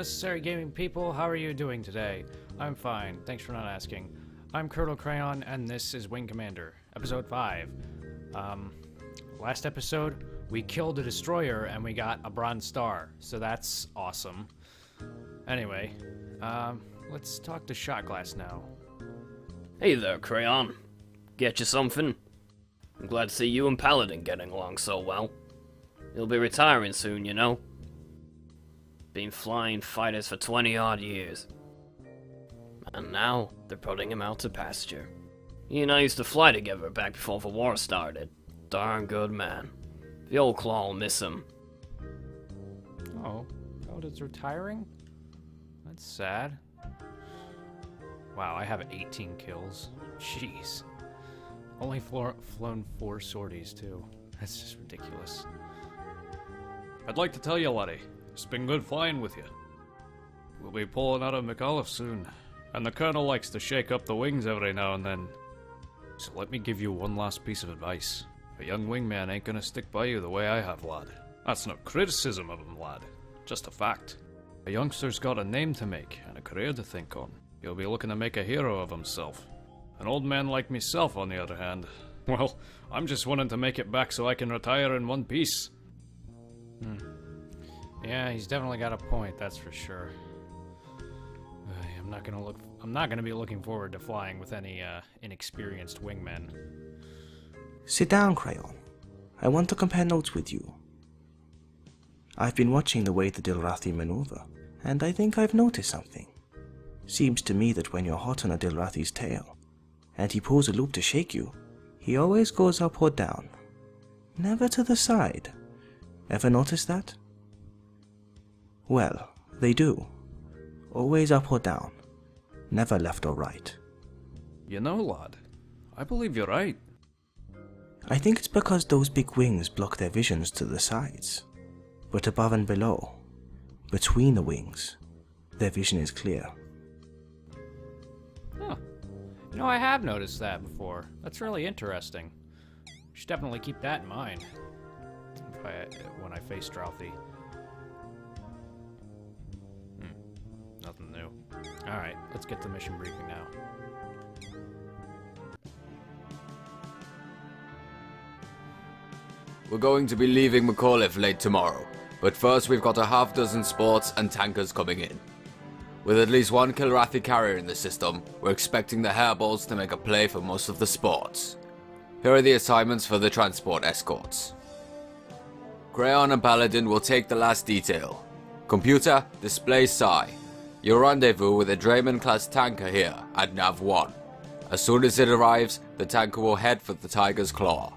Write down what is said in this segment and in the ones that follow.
Hello, necessary gaming people. How are you doing today? I'm fine. Thanks for not asking. I'm Colonel Crayon, and this is Wing Commander, episode five. Um, last episode we killed a destroyer and we got a bronze star, so that's awesome. Anyway, um, let's talk to Shotglass now. Hey there, Crayon. Get you something? I'm glad to see you and Paladin getting along so well. You'll be retiring soon, you know. Been flying fighters for 20 odd years. And now, they're putting him out to pasture. He and I used to fly together back before the war started. Darn good man. The old claw will miss him. Oh, oh Paladin's retiring? That's sad. Wow, I have 18 kills. Jeez. Only flo flown four sorties, too. That's just ridiculous. I'd like to tell you, laddie, it's been good flying with you. We'll be pulling out of McAuliffe soon, and the Colonel likes to shake up the wings every now and then. So let me give you one last piece of advice. A young wingman ain't gonna stick by you the way I have, lad. That's no criticism of him, lad. Just a fact. A youngster's got a name to make and a career to think on. He'll be looking to make a hero of himself. An old man like myself, on the other hand, well, I'm just wanting to make it back so I can retire in one piece. Hmm. Yeah, he's definitely got a point, that's for sure. I'm not gonna look. I'm not gonna be looking forward to flying with any uh, inexperienced wingmen. Sit down, Crayon. I want to compare notes with you. I've been watching the way the Kilrathi maneuver, and I think I've noticed something. Seems to me that when you're hot on a Kilrathi's tail, and he pulls a loop to shake you, he always goes up or down, never to the side. Ever notice that? Well, they do. Always up or down, never left or right. You know, lad, I believe you're right. I think it's because those big wings block their visions to the sides. But above and below, between the wings, their vision is clear. Huh. You know, I have noticed that before. That's really interesting. Should definitely keep that in mind I, when I face Drouthy. Alright, let's get to mission briefing now. We're going to be leaving McAuliffe late tomorrow, but first we've got a half dozen sports and tankers coming in. With at least one Kilrathi carrier in the system, we're expecting the hairballs to make a play for most of the sports. Here are the assignments for the transport escorts. Crayon and Paladin will take the last detail. Computer, display Psi. Your rendezvous with a Drayman class tanker here at Nav 1. As soon as it arrives, the tanker will head for the Tiger's Claw.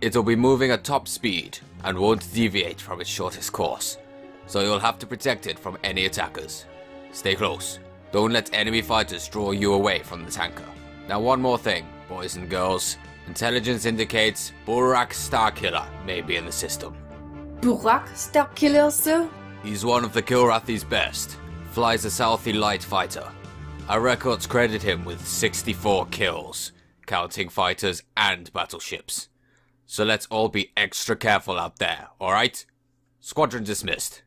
It'll be moving at top speed and won't deviate from its shortest course, so you'll have to protect it from any attackers. Stay close. Don't let enemy fighters draw you away from the tanker. Now one more thing, boys and girls. Intelligence indicates Bhurak Starkiller may be in the system. Bhurak Starkiller, sir? He's one of the Kilrathi's best. Flies a Salthi light fighter. Our records credit him with 64 kills, counting fighters and battleships. So let's all be extra careful out there, alright? Squadron dismissed.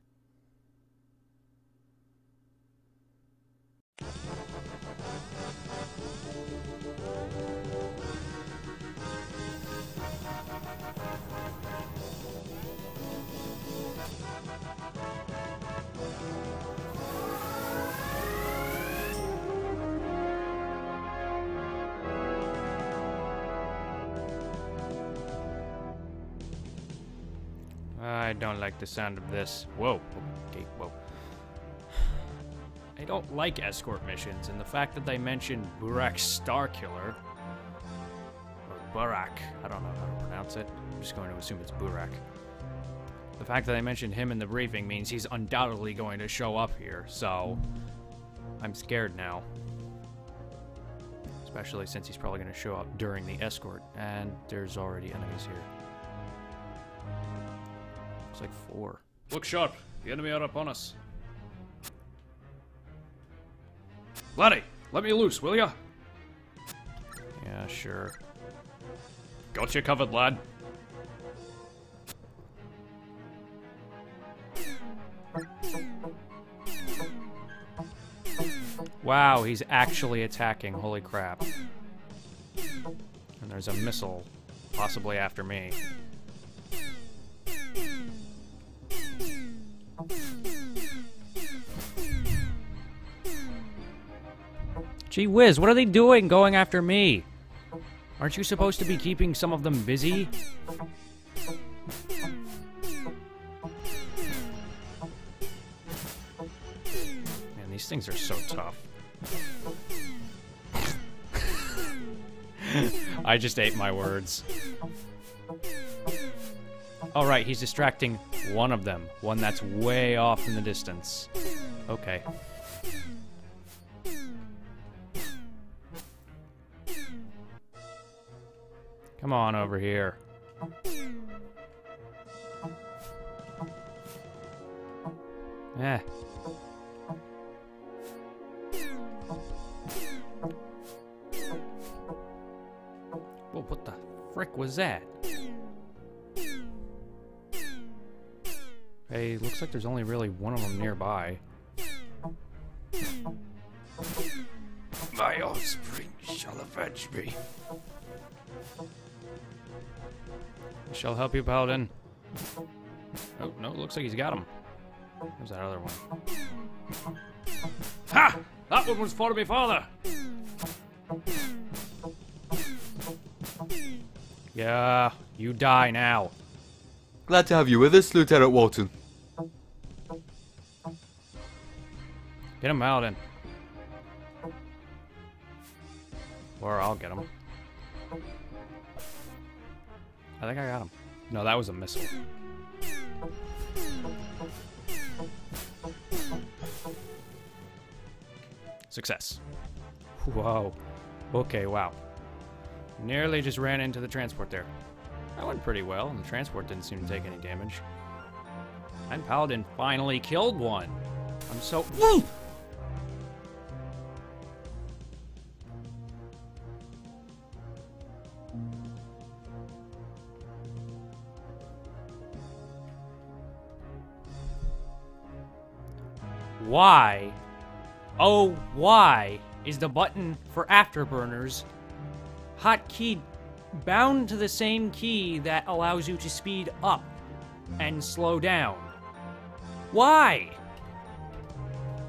I don't like the sound of this. Whoa. Okay, whoa. I don't like escort missions, and the fact that they mentioned Bhurak Starkiller, or Bhurak, I don't know how to pronounce it. I'm just going to assume it's Bhurak. The fact that they mentioned him in the briefing means he's undoubtedly going to show up here, so I'm scared now. Especially since he's probably going to show up during the escort, and there's already enemies here. Looks like four. Look sharp. The enemy are upon us. Laddie, let me loose, will ya? Yeah, sure. Got you covered, lad. Wow, he's actually attacking. Holy crap. And there's a missile, possibly after me. Gee whiz, what are they doing going after me? Aren't you supposed to be keeping some of them busy? Man, these things are so tough. I just ate my words. All right, he's distracting one of them, one that's way off in the distance. Okay. Come on over here. Eh. Well, what the frick was that? Hey, looks like there's only really one of them nearby. My offspring shall avenge me. I shall help you, Paladin. Oh, no, looks like he's got him. There's that other one. Ha! That one was for me father! Yeah, you die now. Glad to have you with us, Lieutenant Walton. Get him, Paladin. Or I'll get him. I think I got him. No, that was a missile. Success. Whoa. Okay, wow. Nearly just ran into the transport there. That went pretty well, and the transport didn't seem to take any damage. And Paladin finally killed one. I'm so. Woo! Why? Oh, why is the button for afterburners hotkey bound to the same key that allows you to speed up and slow down? Why?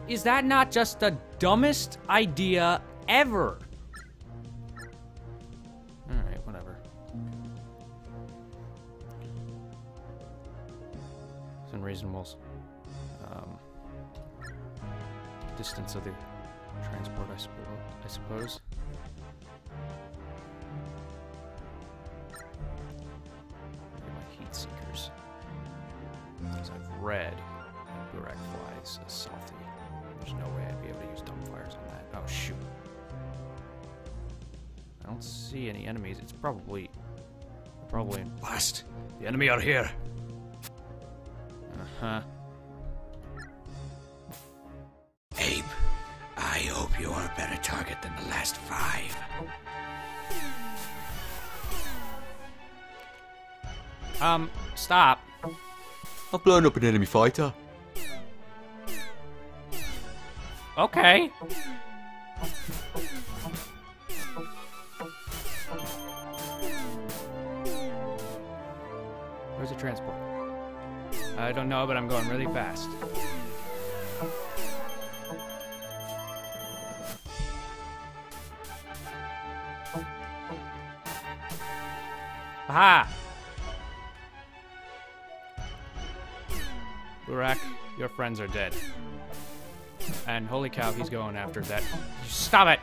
Is that not just the dumbest idea ever? Alright, whatever. It's unreasonable. Um, distance of the transport, I, suppo- I suppose. My heat seekers. Because I've read Bhurak flies as Salthi. There's no way I'd be able to use dumbfires on that. Oh, shoot. I don't see any enemies. It's probably. Probably. Blast. The enemy are here. Hope you are a better target than the last five. Um, stop. I've blown up an enemy fighter. Okay. Where's the transport? I don't know, but I'm going really fast. Aha! Bhurak, your friends are dead. And holy cow, he's going after that. Stop it!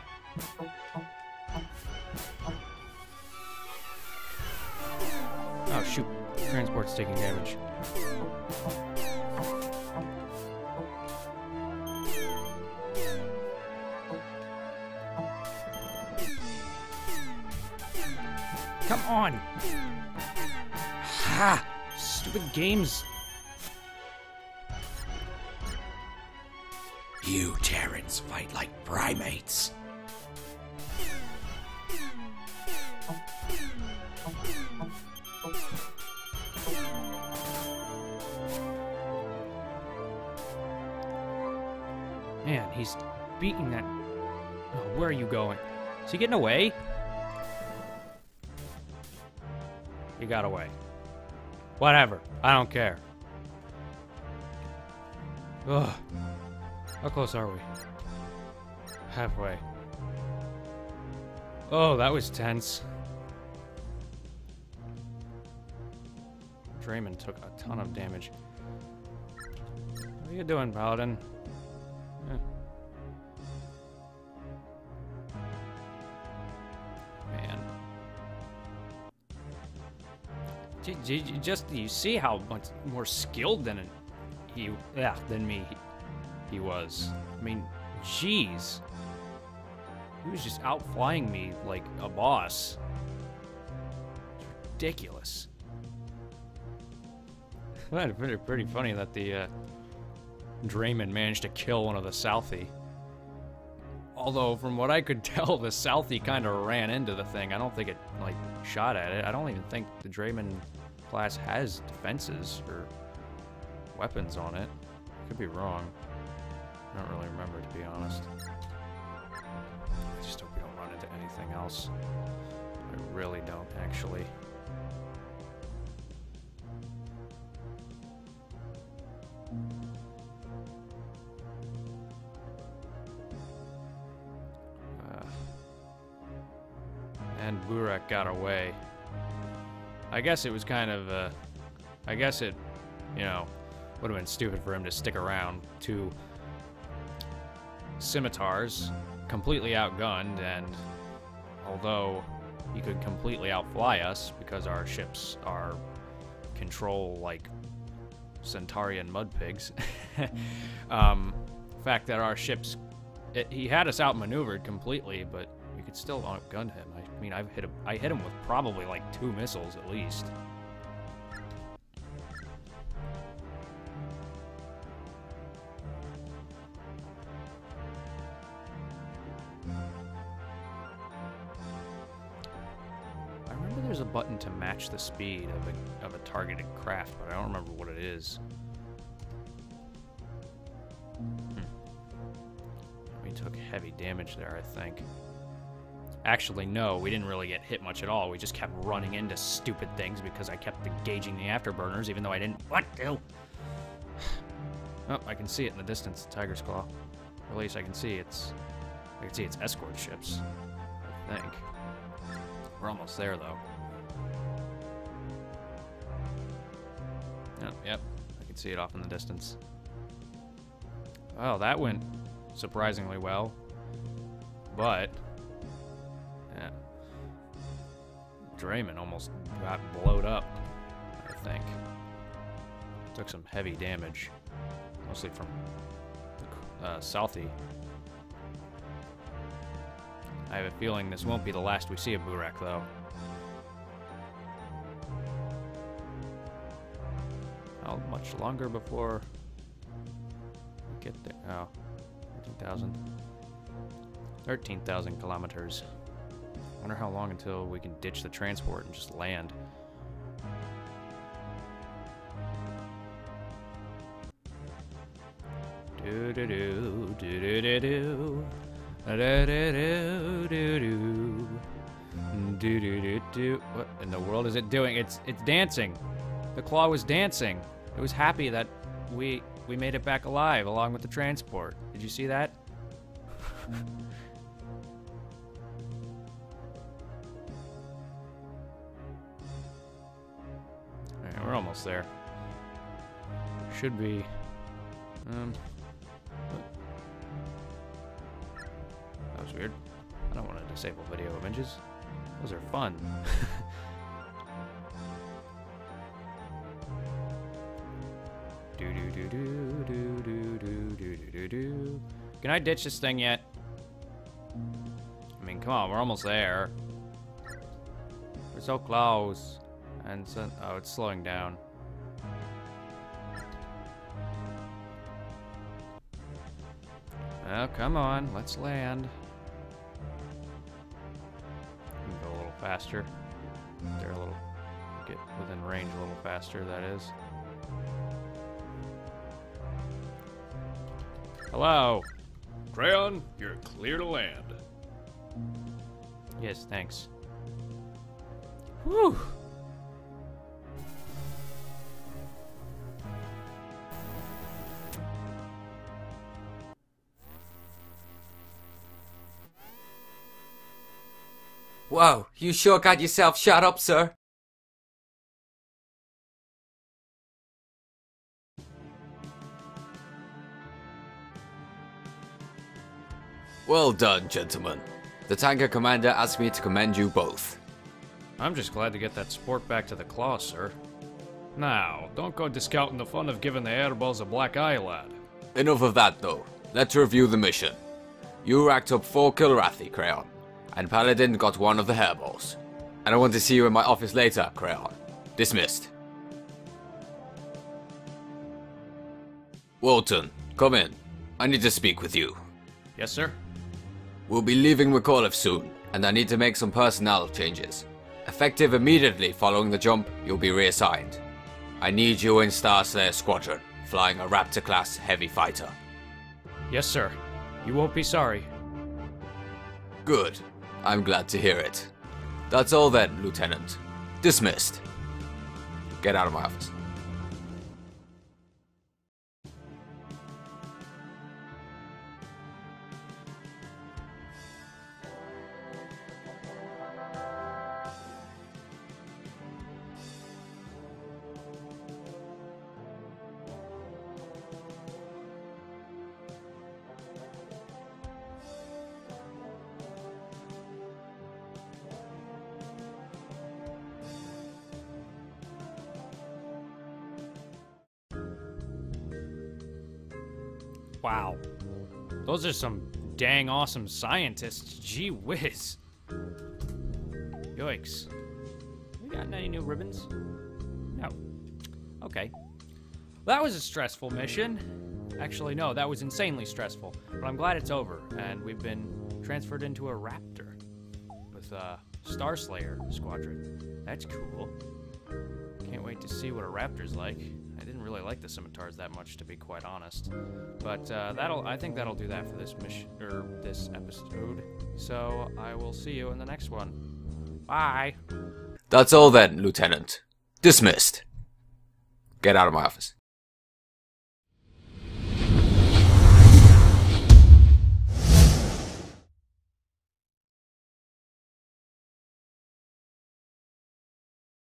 Oh shoot, transport's taking damage. Come on! Ha! Stupid games. You Terrans fight like primates. Man, he's beating that. Oh, where are you going? Is he getting away? He got away. Whatever. I don't care. Ugh. How close are we? Halfway. Oh, that was tense. Drayman took a ton of damage. What are you doing, Paladin? J- j- Just you see how much more skilled than he, yeah, than me he was. I mean, jeez. He was just outflying me like a boss. Ridiculous. That's pretty, pretty funny that the uh, Drayman managed to kill one of the Salthi. Although, from what I could tell, the Salthi kind of ran into the thing. I don't think it, like, shot at it. I don't even think the Drayman class has defenses or weapons on it. Could be wrong. I don't really remember, to be honest. I just hope we don't run into anything else. I really don't, actually. Uh, and Bhurak got away. I guess it was kind of, uh, I guess it, you know, would have been stupid for him to stick around. Two scimitars, completely outgunned, and although he could completely outfly us because our ships are control like Centaurian mud pigs. um, fact that our ships, it, he had us outmaneuvered completely, but could still outgun him. I mean, I've hit him. I hit him with probably like two missiles at least. I remember there's a button to match the speed of a, of a targeted craft, but I don't remember what it is. Hmm. We took heavy damage there, I think. Actually, no, we didn't really get hit much at all. We just kept running into stupid things because I kept engaging the afterburners, even though I didn't want to. Oh, I can see it in the distance, Tiger's Claw. Or at least I can see it's... I can see its escort ships, I think. We're almost there, though. Oh, yep, I can see it off in the distance. Oh, that went surprisingly well. But, Drayman almost got blowed up, I think. Took some heavy damage, mostly from the uh, Salthi. I have a feeling this won't be the last we see of Bhurak, though. How much longer before we get there? Oh, 13,000. 13,000 kilometers. I wonder how long until we can ditch the transport and just land. Do do do do do do do. Do do do. Do do do do. What in the world is it doing? It's it's dancing. The claw was dancing. It was happy that we we made it back alive along with the transport. Did you see that? We're almost there. Should be. Um. That was weird. I don't want to disable video images. Those are fun. do do do do do do do do do do do. Can I ditch this thing yet? I mean, come on, we're almost there. We're so close. And so, oh, it's slowing down. Oh, come on, let's land. Go a little faster. They're a little get within range a little faster, that is. Hello. Crayon, you're clear to land. Yes, thanks. Whew. Whoa, you sure got yourself shot up, sir. Well done, gentlemen. The tanker commander asked me to commend you both. I'm just glad to get that sport back to the claw, sir. Now, don't go discounting the fun of giving the airballs a black eye, lad. Enough of that, though. Let's review the mission. You racked up four Kilrathi, Crayon, and Paladin got one of the hairballs. And I want to see you in my office later, Crayon. Dismissed. Walton, come in. I need to speak with you. Yes, sir? We'll be leaving McAuliffe soon, and I need to make some personnel changes. Effective immediately following the jump, you'll be reassigned. I need you in Starslayer Squadron, flying a Raptor-class heavy fighter. Yes, sir. You won't be sorry. Good. I'm glad to hear it. That's all then, Lieutenant. Dismissed. Get out of my office. Wow. Those are some dang awesome scientists. Gee whiz. Yoicks. We got any new ribbons? No. Okay. That was a stressful mission. Actually, no, that was insanely stressful. But I'm glad it's over, and we've been transferred into a Raptor with uh, Star Slayer Squadron. That's cool. Can't wait to see what a Raptor's like. Really like the scimitars that much, to be quite honest. But uh, that'll, I think that'll do that for this mission or this episode. So I will see you in the next one. Bye. That's all then, Lieutenant. Dismissed. Get out of my office.